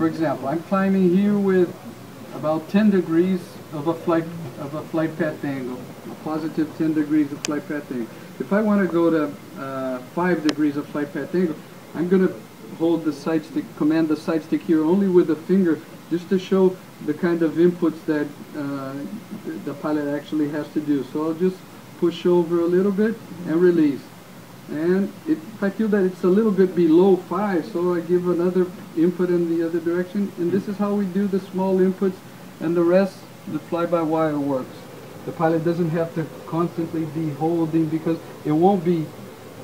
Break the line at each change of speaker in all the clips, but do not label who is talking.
For example, I'm climbing here with about 10 degrees of a flight of a flight path angle, a positive 10 degrees of flight path angle. If I want to go to uh, 5 degrees of flight path angle, I'm going to hold the side stick, command the side stick here only with a finger, just to show the kind of inputs that uh, the pilot actually has to do. So I'll just push over a little bit and release. And if I feel that it's a little bit below 5, so I give another input in the other direction. And this is how we do the small inputs, and the rest, the fly-by-wire works. The pilot doesn't have to constantly be holding because it won't be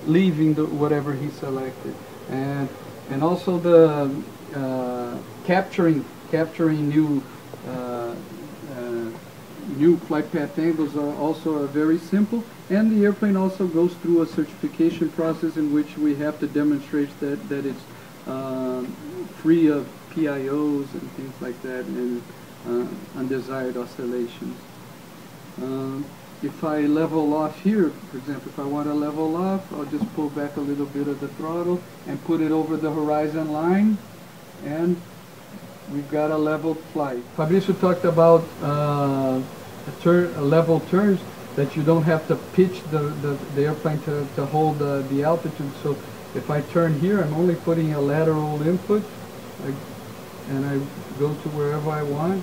leaving the, whatever he selected. And, and also the uh, capturing, capturing new new flight path angles are also are very simple and the airplane also goes through a certification process in which we have to demonstrate that, that it's um, free of PIOs and things like that and uh, undesired oscillations. Um, if I level off here, for example, if I want to level off, I'll just pull back a little bit of the throttle and put it over the horizon line and we've got a level flight. Fabrizio talked about uh, a level turns that you don't have to pitch the, the, the airplane to, to hold the, the altitude. So if I turn here, I'm only putting a lateral input I, and I go to wherever I want.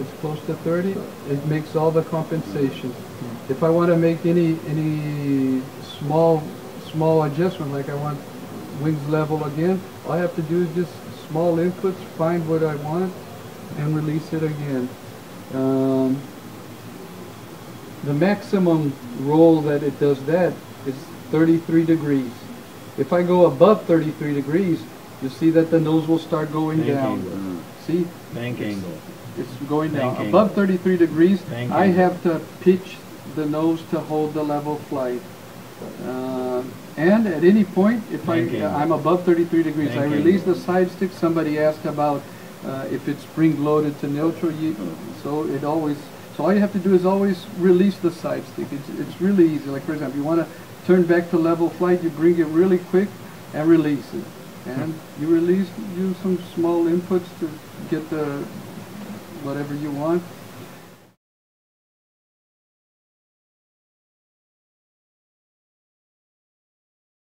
It's close to 30. It makes all the compensation. If I want to make any any small small adjustment, like I want wings level again, all I have to do is just small inputs, find what I want, and release it again. Um, the maximum roll that it does that is 33 degrees. If I go above 33 degrees, you see that the nose will start going
Bank
down.
angle.
See,
Bank angle.
it's going down.
Bank
Above 33 degrees,
Bank
I
angle.
have to pitch the nose to hold the level flight. Uh, and at any point, if I. I'm above 33 degrees, I release the side stick. Somebody asked about uh, if it's spring loaded to neutral, so it always, so all you have to do is always release the side stick. It's, it's really easy. Like for example, you want to turn back to level flight, you bring it really quick and release it. And you release, use some small inputs to get the, whatever you want,